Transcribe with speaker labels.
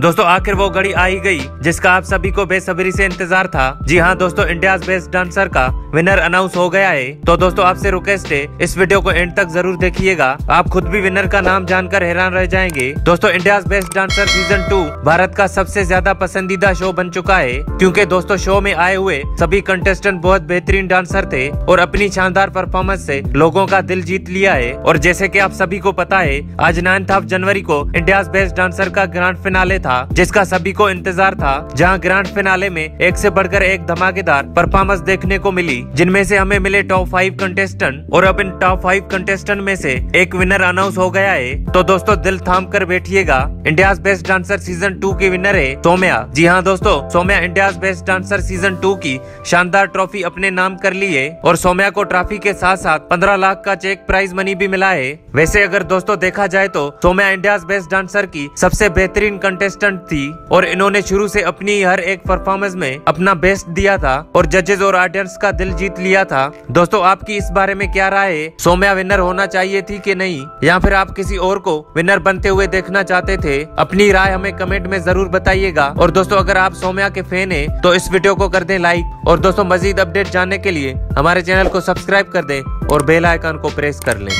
Speaker 1: दोस्तों, आखिर वो घड़ी आ ही गई, जिसका आप सभी को बेसब्री से इंतज़ार था। जी हाँ दोस्तों इंडिया बेस्ट डांसर का विनर अनाउंस हो गया है। तो दोस्तों, आपसे रिक्वेस्ट है, इस वीडियो को एंड तक ज़रूर देखिएगा। आप खुद भी विनर का नाम जानकर हैरान रह जाएँगे। दोस्तों India best dancer season two Bharat का सबसे ज़्यादा पसंदीदा शो बन चुका है, क्यूँकी दोस्तों शो में आए हुए सभी कंटेस्टेंट बहुत बेहतरीन डांसर थे और अपनी शानदार परफॉर्मेंस ऐसी लोगों का दिल जीत लिया है। और जैसे की आप सभी को पता है, आज नाइन्थ ऑफ़ जनवरी को इंडिया बेस्ट डांसर का ग्रांड फिनाले था। जिसका सभी को इंतज़ार था, जहाँ ग्रांड फिनाले में एक से बढ़कर एक धमाकेदार परफॉर्मेंस देखने को मिली, जिनमें से हमें मिले टॉप फाइव कंटेस्टेंट और अब इन टॉप फाइव कंटेस्टेंट में से एक विनर अनाउंस हो गया है। तो दोस्तों, दिल थाम कर बैठिएगा। India best dancer season two की विनर है सोम्या। जी हाँ दोस्तों, Somya India best dancer season two की शानदार ट्रॉफी अपने नाम कर ली है, और सोम्या को ट्रॉफी के साथ साथ पंद्रह लाख का चेक प्राइज मनी भी मिला है। वैसे अगर दोस्तों देखा जाए तो सोम्या इंडिया बेस्ट डांसर की सबसे बेहतरीन कंटेस्टेंट थी और इन्होंने शुरू से अपनी हर एक परफॉर्मेंस में अपना बेस्ट दिया था और जजेस और ऑडियंस का दिल जीत लिया था। दोस्तों, आपकी इस बारे में क्या राय है? सोम्या विनर होना चाहिए थी कि नहीं? या फिर आप किसी और को विनर बनते हुए देखना चाहते थे? अपनी राय हमें कमेंट में ज़रूर बताइएगा। और दोस्तों, अगर आप सोम्या के फ़ैन है तो इस वीडियो को कर दे लाइक और दोस्तों, मजीद अपडेट जानने के लिए हमारे चैनल को सब्सक्राइब कर दें और बेल आइकन को प्रेस कर लें।